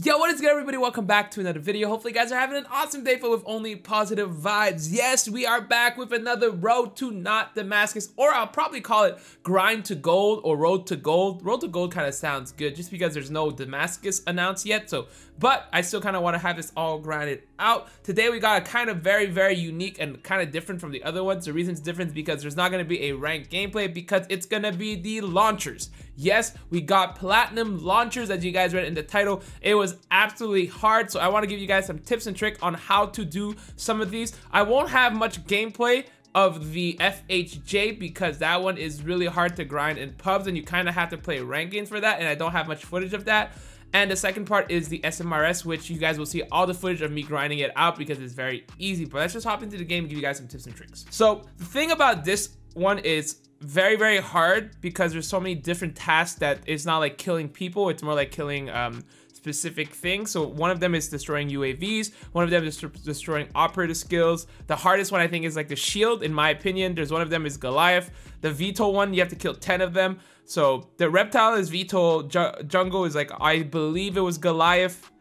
Yo, what is good everybody? Welcome back to another video. Hopefully guys are having an awesome day full with only positive vibes. Yes, we are back with another Road to Not Damascus, or I'll probably call it Grind to Gold or Road to Gold. Road to Gold kind of sounds good just because there's no Damascus announced yet, so, but I still kind of want to have this all grinded out. Today we got a kind of very, very unique and kind of different from the other ones. The reason it's different is because there's not going to be a ranked gameplay because it's going to be the launchers. Yes, we got platinum launchers as you guys read in the title. It was absolutely hard, so I want to give you guys some tips and tricks on how to do some of these. I won't have much gameplay of the FHJ because that one is really hard to grind in pubs and you kind of have to play rankings for that and I don't have much footage of that. And the second part is the SMRS, which you guys will see all the footage of me grinding it out because it's very easy. But let's just hop into the game and give you guys some tips and tricks. So the thing about this one is very, very hard because there's so many different tasks that it's not like killing people. It's more like killing um, specific things. So one of them is destroying UAVs. One of them is destroying operator skills. The hardest one I think is like the shield, in my opinion. There's one of them is Goliath. The VTOL one, you have to kill 10 of them. So the reptile is VTOL. Ju jungle is like, I believe it was Goliath.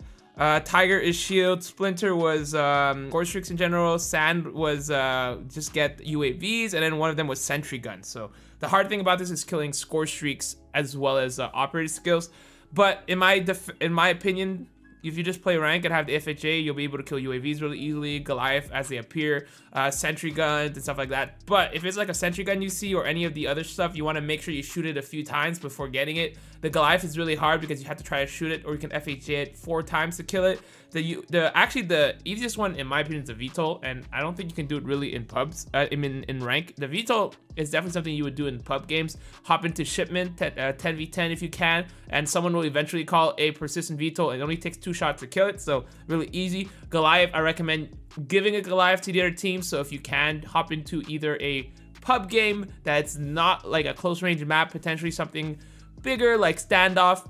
Uh, Tiger is Shield, Splinter was um, Scorch in general, Sand was uh, just get UAVs, and then one of them was Sentry Gun. So the hard thing about this is killing Score Streaks as well as uh, operator skills. But in my in my opinion, if you just play rank and have the FHJ, you'll be able to kill UAVs really easily, Goliath as they appear, uh, sentry guns and stuff like that. But if it's like a sentry gun you see or any of the other stuff, you want to make sure you shoot it a few times before getting it. The Goliath is really hard because you have to try to shoot it or you can FHJ it four times to kill it. The the actually the easiest one in my opinion is the VTOL and I don't think you can do it really in pubs, uh, mean, in rank. The VTOL is definitely something you would do in pub games. Hop into shipment, 10v10 uh, if you can, and someone will eventually call a persistent VTOL. It only takes two shots to kill it, so really easy. Goliath, I recommend giving a Goliath to the other team, so if you can, hop into either a pub game that's not like a close range map, potentially something bigger like standoff,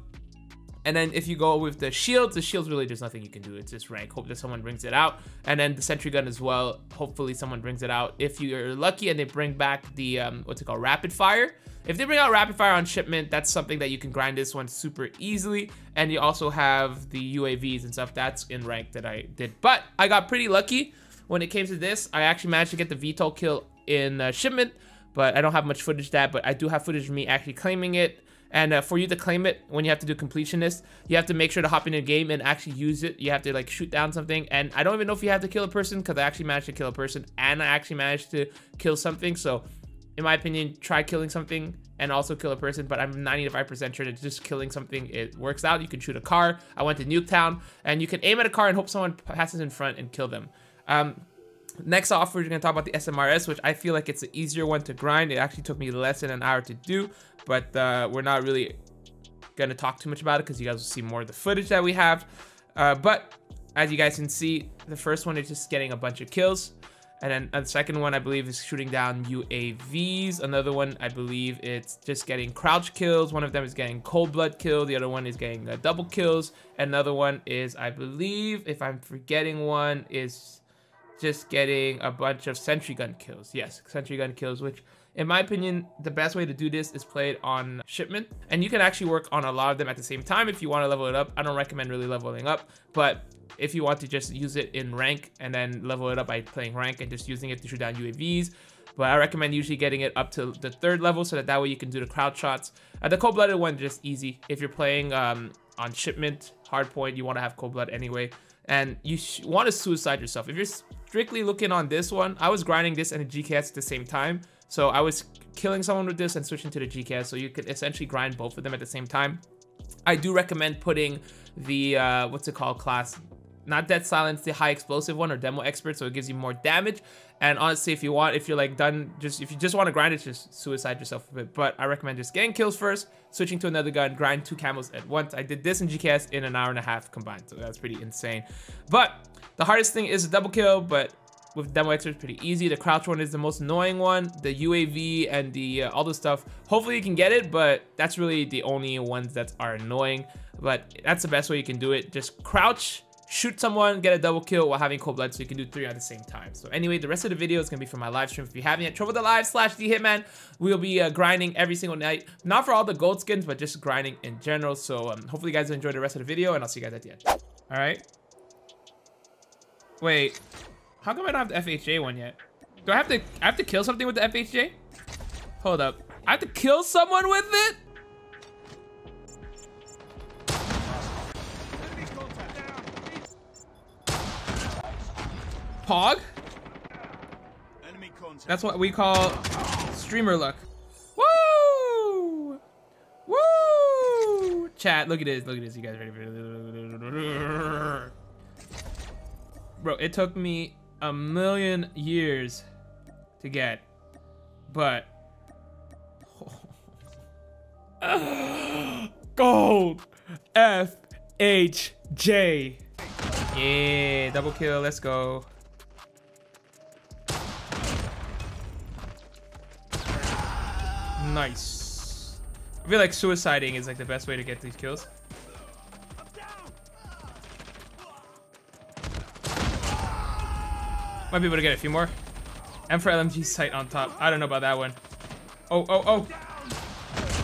and then if you go with the shields, the shields really there's nothing you can do. It's just rank. Hope that someone brings it out. And then the sentry gun as well. Hopefully someone brings it out. If you're lucky and they bring back the um, what's it called, rapid fire. If they bring out rapid fire on shipment, that's something that you can grind this one super easily. And you also have the UAVs and stuff. That's in rank that I did. But I got pretty lucky when it came to this. I actually managed to get the VTOL kill in uh, shipment. But I don't have much footage that. But I do have footage of me actually claiming it and uh, for you to claim it, when you have to do completionist, you have to make sure to hop in a game and actually use it. You have to like shoot down something. And I don't even know if you have to kill a person because I actually managed to kill a person and I actually managed to kill something. So in my opinion, try killing something and also kill a person, but I'm 95% sure that just killing something, it works out. You can shoot a car. I went to Nuketown and you can aim at a car and hope someone passes in front and kill them. Um, Next off, we're to talk about the SMRS, which I feel like it's an easier one to grind. It actually took me less than an hour to do, but uh, we're not really going to talk too much about it because you guys will see more of the footage that we have. Uh, but as you guys can see, the first one is just getting a bunch of kills. And then the second one, I believe, is shooting down UAVs. Another one, I believe, it's just getting crouch kills. One of them is getting cold blood kill. The other one is getting uh, double kills. Another one is, I believe, if I'm forgetting one, is just getting a bunch of sentry gun kills. Yes, sentry gun kills, which in my opinion, the best way to do this is play it on shipment. And you can actually work on a lot of them at the same time if you want to level it up. I don't recommend really leveling up, but if you want to just use it in rank and then level it up by playing rank and just using it to shoot down UAVs, but I recommend usually getting it up to the third level so that that way you can do the crowd shots. Uh, the cold-blooded one is just easy. If you're playing um, on shipment, hardpoint, you want to have cold blood anyway and you want to suicide yourself. If you're strictly looking on this one, I was grinding this and a GKS at the same time. So I was killing someone with this and switching to the GKS. So you could essentially grind both of them at the same time. I do recommend putting the, uh, what's it called, class not dead silence the high explosive one or demo expert so it gives you more damage and honestly if you want if you're like done just if you just want to grind it just suicide yourself a bit but i recommend just getting kills first switching to another gun grind two camos at once i did this in gks in an hour and a half combined so that's pretty insane but the hardest thing is a double kill but with demo expert pretty easy the crouch one is the most annoying one the uav and the uh, all the stuff hopefully you can get it but that's really the only ones that are annoying but that's the best way you can do it just crouch shoot someone, get a double kill while having cold blood, so you can do three at the same time. So anyway, the rest of the video is gonna be from my live stream. If you haven't yet, Trovo the Live slash The Hitman. We'll be uh, grinding every single night, not for all the gold skins, but just grinding in general. So um, hopefully you guys enjoy the rest of the video, and I'll see you guys at the end. All right. Wait, how come I don't have the FHJ one yet? Do I have to? I have to kill something with the FHJ? Hold up. I have to kill someone with it? Pog? That's what we call streamer luck. Woo! Woo! Chat, look at this. Look at this. You guys ready for this? Bro, it took me a million years to get, but gold F H J. Yeah, double kill. Let's go. Nice. I feel like suiciding is like the best way to get these kills. Might be able to get a few more. M4 LMG sight on top. I don't know about that one. Oh, oh, oh.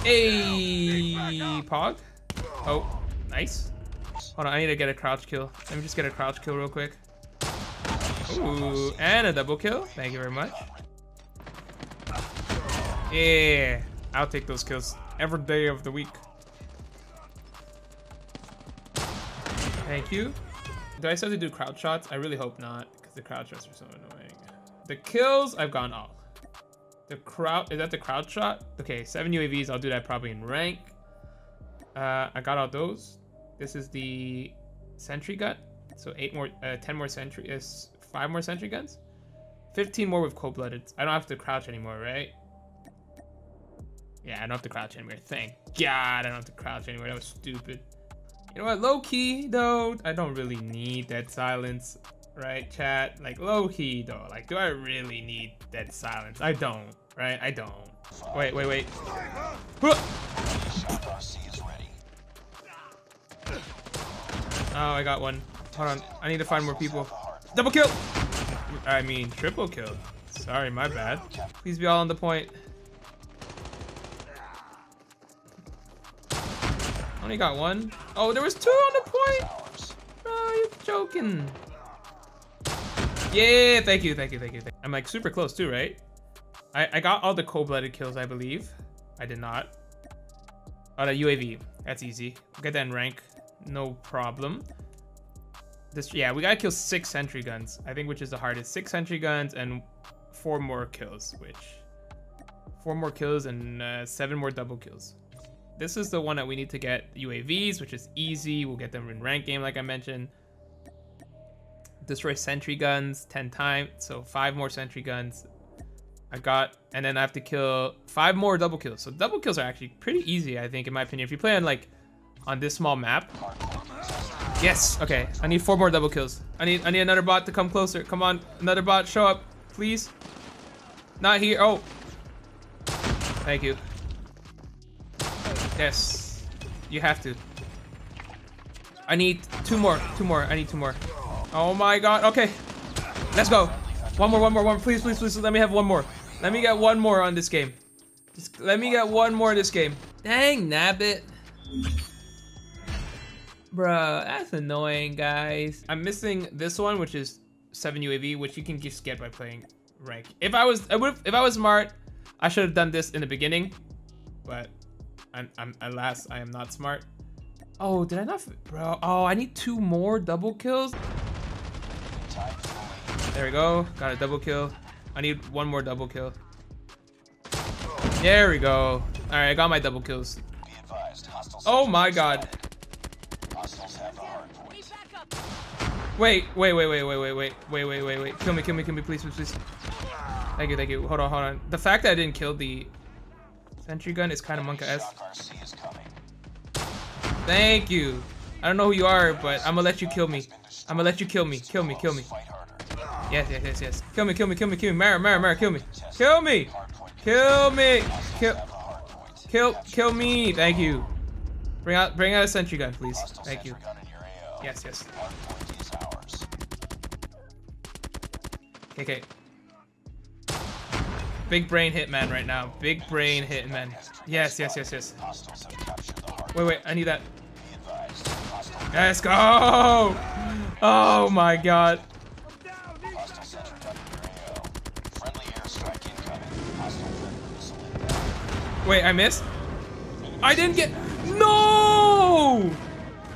Hey, Pog. Oh, nice. Hold on, I need to get a crouch kill. Let me just get a crouch kill real quick. Ooh, and a double kill. Thank you very much. Yeah, I'll take those kills every day of the week. Thank you. Do I still have to do crowd shots? I really hope not, the crowd shots are so annoying. The kills, I've gone all. The crowd, is that the crowd shot? Okay, seven UAVs, I'll do that probably in rank. Uh, I got all those. This is the sentry gun. So eight more, uh, 10 more sentry, is uh, five more sentry guns. 15 more with cold-blooded. I don't have to crouch anymore, right? Yeah, I don't have to crouch anymore. Thank God I don't have to crouch anymore. That was stupid. You know what? Low key, though, I don't really need that silence. Right, chat? Like, low key, though. Like, do I really need that silence? I don't, right? I don't. Wait, wait, wait. Oh, I got one. Hold on. I need to find more people. Double kill! I mean, triple kill. Sorry, my bad. Please be all on the point. Only got one. Oh, there was two on the point. Oh, you're joking. Yeah, thank you, thank you, thank you. Thank. I'm like super close too, right? I, I got all the cold-blooded kills, I believe. I did not. Oh, the UAV. That's easy. We'll get that in rank. No problem. This, yeah, we gotta kill six sentry guns. I think which is the hardest. Six sentry guns and four more kills, which... Four more kills and uh, seven more double kills. This is the one that we need to get UAVs, which is easy. We'll get them in rank game, like I mentioned. Destroy sentry guns 10 times, so five more sentry guns. I got, and then I have to kill five more double kills. So double kills are actually pretty easy, I think, in my opinion. If you play on like, on this small map. Yes, okay. I need four more double kills. I need, I need another bot to come closer. Come on, another bot, show up, please. Not here, oh. Thank you. Yes. You have to. I need two more. Two more. I need two more. Oh my god. Okay. Let's go. One more, one more, one more. Please, please, please. Let me have one more. Let me get one more on this game. Just let me get one more this game. Dang, Nabbit. Bruh, that's annoying, guys. I'm missing this one, which is 7 UAV, which you can just get by playing rank. If I was, I would, if I was smart, I should have done this in the beginning, but I'm, I'm alas, I am not smart. Oh, did I not, bro? Oh, I need two more double kills. There we go. Got a double kill. I need one more double kill. There we go. All right, I got my double kills. Oh my god. Wait, wait, wait, wait, wait, wait, wait, wait, wait, wait, wait. Kill me, kill me, kill me, please, please, please. Thank you, thank you. Hold on, hold on. The fact that I didn't kill the Sentry gun is kind of monka-esque. Thank you. I don't know who you are, but I'm gonna let you kill me. I'm gonna let you kill me. Kill me, kill me. Yes, yes, yes, yes. Kill me, kill me, kill me, kill me. Mara, Mara, Mara, kill me. Kill me! Kill me! Kill, kill, kill me! Thank you. Bring out, bring out a sentry gun, please. Thank you. Yes, yes. Okay. Big brain hitman right now. Big brain hitman. Yes, yes, yes, yes. Wait, wait, I need that. Let's go! Oh my god. Wait, I missed? I didn't get. No!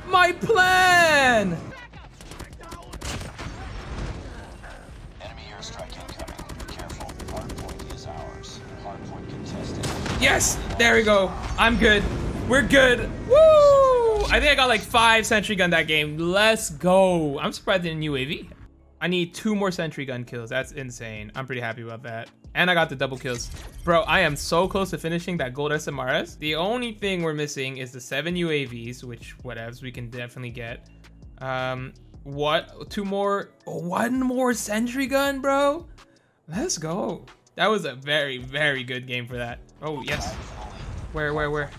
My plan! Enemy airstrike incoming. Careful. Hardpoint is ours. Hardpoint contested. Yes! There we go. I'm good. We're good. Woo! I think I got like five sentry gun that game. Let's go. I'm surprised in UAV. I need two more sentry gun kills. That's insane. I'm pretty happy about that. And I got the double kills. Bro, I am so close to finishing that gold SMRS. The only thing we're missing is the seven UAVs, which whatevs we can definitely get. Um, what? Two more? One more sentry gun, bro? Let's go. That was a very, very good game for that. Oh, yes. Where, where, where?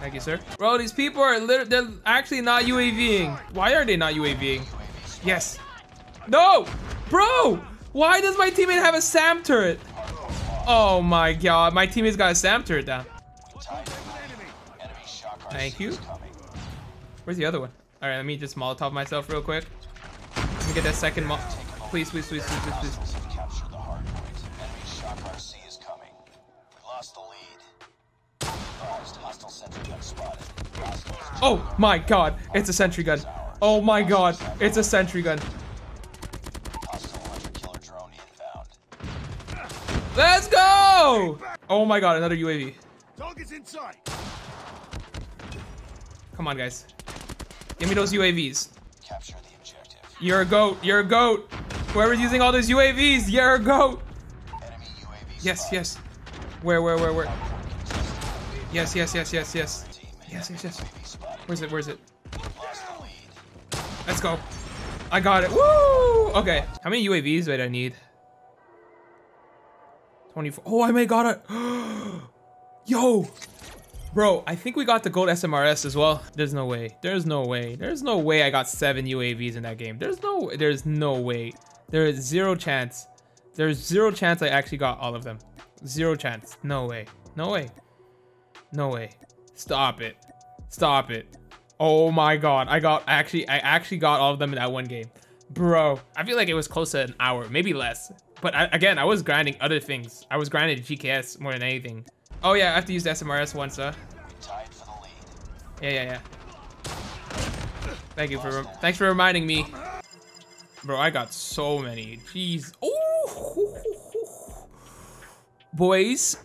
Thank you, sir. Bro, these people are literally, they're actually not UAVing. Why are they not UAVing? Yes. No! Bro! Why does my teammate have a SAM turret? Oh my god, my teammate's got a SAM turret down. Thank you. Where's the other one? Alright, let me just Molotov myself real quick. Let me get that second mo- Please, please, please, please, please, please. Oh my god, it's a sentry gun. Oh my god, it's a sentry gun. Hostile hunter killer drone inbound. Let's go! Oh my god, another UAV. Target's inside. Come on, guys. Give me those UAVs. Capture the objective. You're a goat. You're a goat. Whoever's using all those UAVs, you're a goat. Enemy UAV Yes, yes. Where, where, where, where? Yes, yes, yes, yes, yes. Yes, yes, yes. Where's it? Where's it? Let's go. I got it. Woo! Okay. How many UAVs do I need? 24. Oh, I may got it. Yo! Bro, I think we got the gold SMRS as well. There's no way. There's no way. There's no way I got seven UAVs in that game. There's no there's no way. There is zero chance. There's zero chance I actually got all of them. Zero chance. No way. No way. No way. Stop it. Stop it. Oh my god. I got actually I actually got all of them in that one game. Bro, I feel like it was close to an hour, maybe less. But I, again, I was grinding other things. I was grinding GKS more than anything. Oh yeah, I have to use the SMRS once, uh. We tied for the lead. Yeah, yeah, yeah. Thank you for thanks for reminding me. Bro, I got so many. Jeez. Oh, Boys,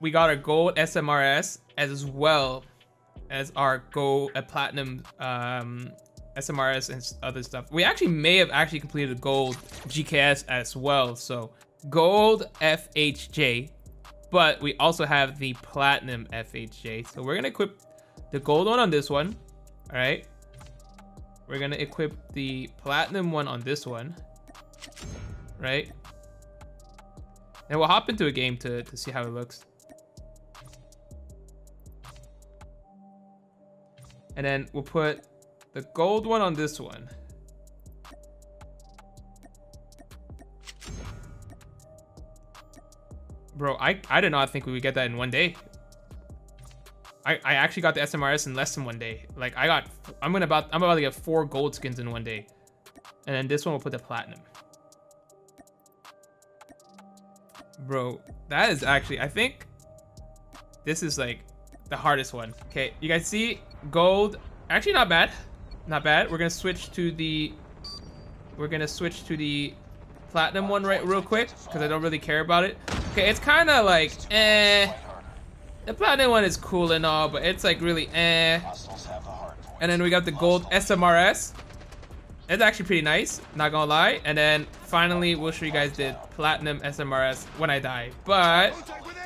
we got our gold SMRS as well as our gold uh, platinum um, SMRS and other stuff. We actually may have actually completed a gold GKS as well. So gold FHJ, but we also have the platinum FHJ. So we're gonna equip the gold one on this one. All right. We're gonna equip the platinum one on this one. Right. And we'll hop into a game to, to see how it looks. And then we'll put the gold one on this one. Bro, I, I did not think we would get that in one day. I, I actually got the SMRS in less than one day. Like I got, I'm gonna about, I'm about to get four gold skins in one day, and then this one will put the platinum. Bro, that is actually, I think, this is like the hardest one. Okay, you guys see gold? Actually, not bad, not bad. We're gonna switch to the, we're gonna switch to the platinum one right real quick because I don't really care about it. Okay, it's kind of like eh. The platinum one is cool and all, but it's like really eh. And then we got the gold SMRS. It's actually pretty nice, not gonna lie. And then finally, we'll show you guys the platinum SMRS when I die. But.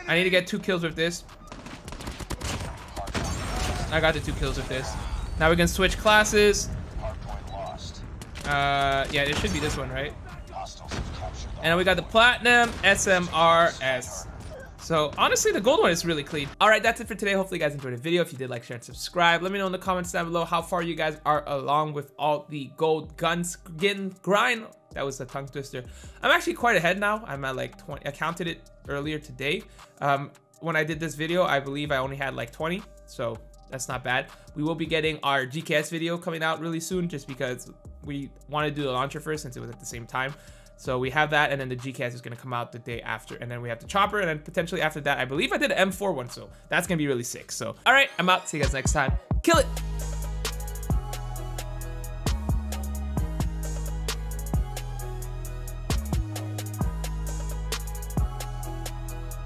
I need to get two kills with this. I got the two kills with this. Now we can switch classes. Uh, yeah, it should be this one, right? And we got the platinum SMRS. So honestly, the gold one is really clean. All right, that's it for today. Hopefully you guys enjoyed the video. If you did, like, share, and subscribe. Let me know in the comments down below how far you guys are along with all the gold guns getting grind. That was a tongue twister. I'm actually quite ahead now. I'm at like 20. I counted it earlier today. Um, when I did this video, I believe I only had like 20. So that's not bad. We will be getting our GKS video coming out really soon just because we want to do the launcher first since it was at the same time. So we have that, and then the GKS is going to come out the day after. And then we have the chopper, and then potentially after that, I believe I did an M4 one, so that's going to be really sick. So, all right, I'm out. See you guys next time. Kill it!